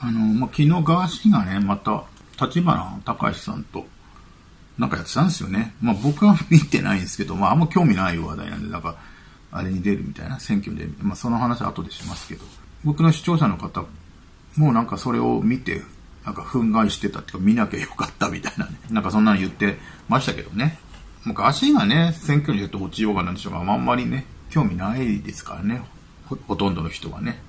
あの、まあ、昨日ガーシーがね、また、立花隆さんと、なんかやってたんですよね。まあ、僕は見てないんですけど、まあ、あんま興味ない話題なんで、なんか、あれに出るみたいな、選挙に出るみたいな、まあ、その話は後でしますけど、僕の視聴者の方もなんかそれを見て、なんか憤慨してたっていうか、見なきゃよかったみたいなね、なんかそんなの言ってましたけどね。もうガーシーがね、選挙に出て落ちようがなんでしょうが、あんまりね、興味ないですからね、ほほとんどの人はね。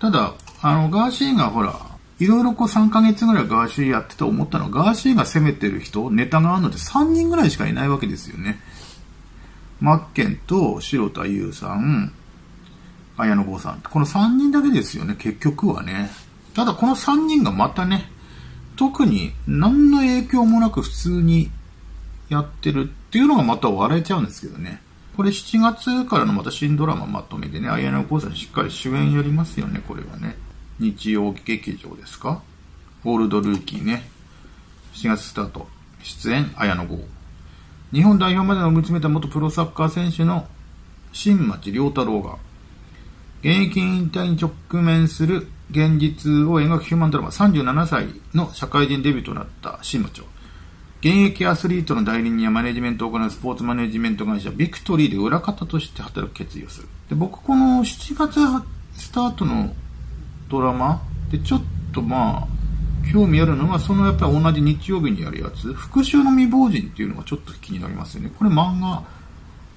ただ、あの、ガーシーがほら、いろいろこう3ヶ月ぐらいガーシーやってて思ったのは、ガーシーが攻めてる人、ネタがあるので3人ぐらいしかいないわけですよね。マッケンと白田優さん、綾野剛さん。この3人だけですよね、結局はね。ただこの3人がまたね、特に何の影響もなく普通にやってるっていうのがまた笑えちゃうんですけどね。これ7月からのまた新ドラマまとめでね、綾野剛さんしっかり主演やりますよね、これはね。日曜劇場ですか？ゴールドルーキーね。7月スタート。出演、綾野剛。日本代表までを見つめた元プロサッカー選手の新町良太郎が、現役引退に直面する現実を描くヒューマンドラマ37歳の社会人デビューとなった新町を、現役アスリートの代理人やマネジメントを行うスポーツマネジメント会社ビクトリーで裏方として働く決意をする。で僕この7月スタートのドラマ？でちょっとまあ興味あるのがそのやっぱり同じ日曜日にやるやつ？復讐の未亡人っていうのがちょっと気になりますよね。これ漫画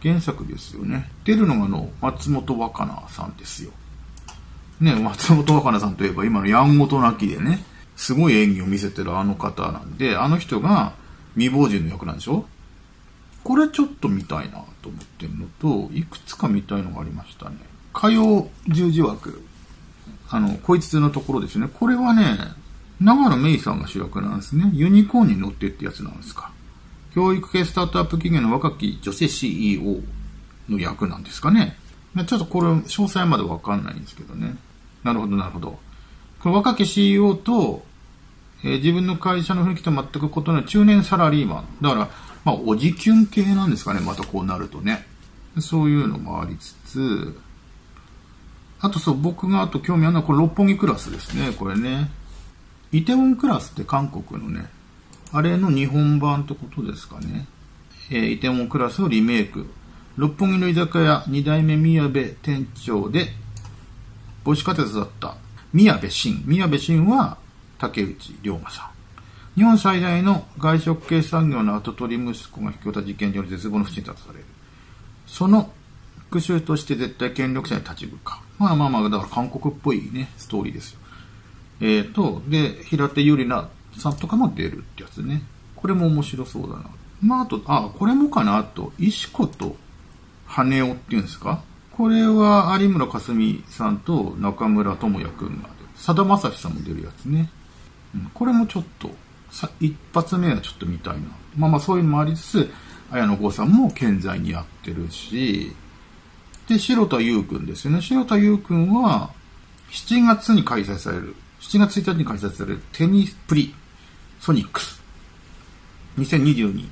原作ですよね。出るのがの松本若菜さんですよ。ね松本若菜さんといえば今のやんごとなきでねすごい演技を見せてるあの方なんであの人が未亡人の役なんでしょ？これちょっと見たいなと思ってるのといくつか見たいのがありましたね。火曜十字枠。あの、こいつのところですね。これはね、長野芽衣さんが主役なんですね。ユニコーンに乗ってってやつなんですか。教育系スタートアップ企業の若き女性 CEO の役なんですかね。ちょっとこれ、詳細までわかんないんですけどね。なるほど、なるほど。この若き CEO と、えー、自分の会社の雰囲気と全く異なる中年サラリーマン。だから、まあ、おじきゅん系なんですかね。またこうなるとね。そういうのもありつつ、あとそう、僕があと興味あるのは、これ六本木クラスですね、これね。イテウォンクラスって韓国のね、あれの日本版ってことですかね。えー、イテウォンクラスをリメイク。六本木の居酒屋二代目宮部店長で、母子家庭だった宮部真。宮部真は竹内涼真さん。日本最大の外食系産業の後取り息子が引き負った事件により絶望の淵に立たされる。その復讐として絶対権力者に立ち向かう。まあまあまあ、だから韓国っぽいね、ストーリーですよ。えーと、で、平手友梨奈さんとかも出るってやつね。これも面白そうだな。まああと、あ、これもかなあと、石子と羽男っていうんですか？これは有村架純さんと中村智也くんがさだまさしさんも出るやつね。うん、これもちょっと、さ、一発目はちょっと見たいな。まあまあそういうのもありつつ、綾野剛さんも健在にやってるし、で、白田優くんですよね。白田優くんは、7月に開催される、7月1日に開催されるテニスプリソニックス2022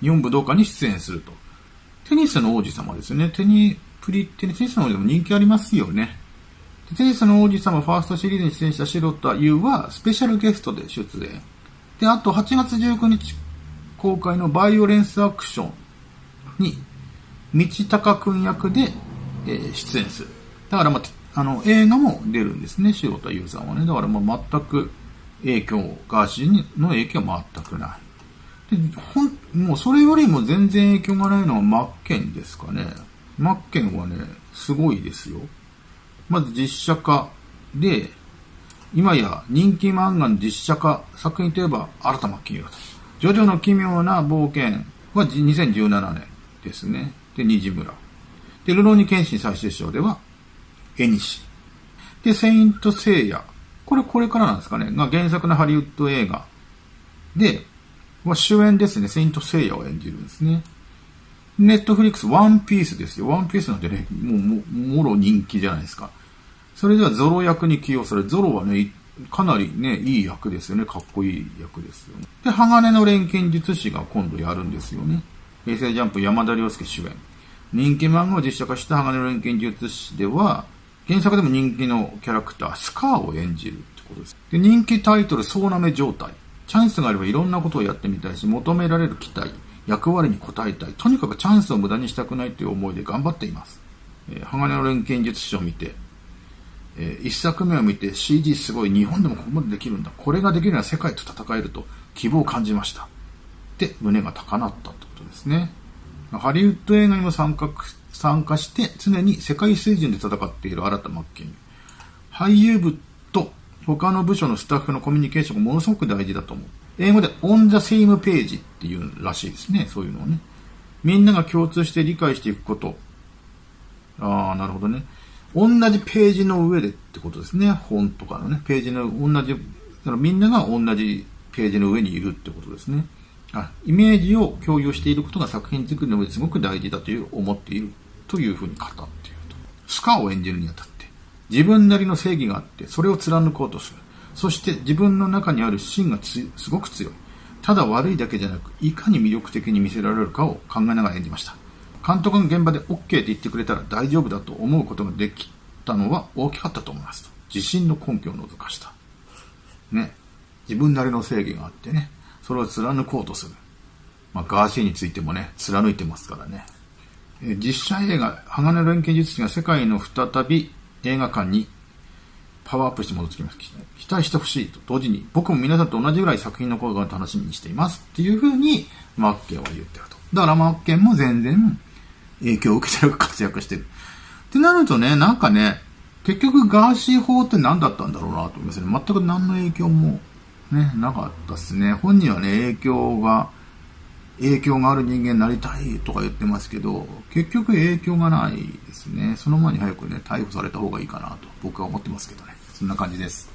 日本武道館に出演すると。テニスの王子様ですよね。テニプリ、テニスの王子様人気ありますよね。テニスの王子様ファーストシリーズに出演した白田優はスペシャルゲストで出演。で、あと8月19日公開のバイオレンスアクションに道高くん役で、えー、出演する。だから、まあ、あの、映画も出るんですね、塩田優さんはね。だから、まあ、全く影響、ガーシーの影響は全くない。で、ほん、もうそれよりも全然影響がないのはマッケンですかね。マッケンはね、すごいですよ。まず実写化で、今や人気漫画の実写化作品といえば、新田真剣佑と。ジョジョの奇妙な冒険は2017年ですね。で、虹村。で、ルローニケンシン最終章では、絵西。で、セイント聖夜。これこれからなんですかね。が原作のハリウッド映画。で、主演ですね。セイント聖夜を演じるんですね。ネットフリックス、ワンピースですよ。ワンピースなんてね、もう、も、もろ人気じゃないですか。それではゾロ役に起用され、ゾロはね、かなりね、いい役ですよね。かっこいい役ですよね。で、鋼の錬金術師が今度やるんですよね。平成ジャンプ山田涼介主演。人気漫画を実写化した鋼の錬金術師では、原作でも人気のキャラクター、スカーを演じるってことです。で人気タイトル、総なめ状態。チャンスがあればいろんなことをやってみたいし、求められる期待、役割に応えたい。とにかくチャンスを無駄にしたくないという思いで頑張っています。えー、鋼の錬金術師を見て、えー、一作目を見て CG すごい、日本でもここまでできるんだ。これができるのは世界と戦えると希望を感じました。で、胸が高鳴ったことですね。ハリウッド映画にも参加参加して常に世界水準で戦っている新田真剣俳優部と他の部署のスタッフのコミュニケーションがものすごく大事だと思う。英語で on the same page っていうらしいですね。そういうのをね。みんなが共通して理解していくこと。ああ、なるほどね。同じページの上でってことですね。本とかのね。ページの同じ、だからみんなが同じページの上にいるってことですね。あイメージを共有していることが作品作りの上ですごく大事だという思っているというふうに語っていると。スカーを演じるにあたって、自分なりの正義があって、それを貫こうとする。そして自分の中にある芯がすごく強い。ただ悪いだけじゃなく、いかに魅力的に見せられるかを考えながら演じました。監督の現場で OK って言ってくれたら大丈夫だと思うことができたのは大きかったと思いますと。自信の根拠を覗かした。ね。自分なりの正義があってね。それを貫こうとする。まあ、ガーシーについてもね、貫いてますからね。え実写映画、鋼の錬金術師が世界の再び映画館にパワーアップして戻ってきます。期待してほしいと同時に、僕も皆さんと同じぐらい作品のことが楽しみにしていますっていうふうに、マッケンは言ってると。だからマッケンも全然影響を受けてる活躍してる。ってなるとね、なんかね、結局ガーシー法って何だったんだろうなと思いますね。全く何の影響もね、なかったっすね。本人はね、影響が、影響がある人間になりたいとか言ってますけど、結局影響がないですね。その前に早くね、逮捕された方がいいかなと僕は思ってますけどね。そんな感じです。